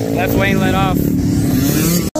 Left lane let off.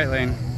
right lane.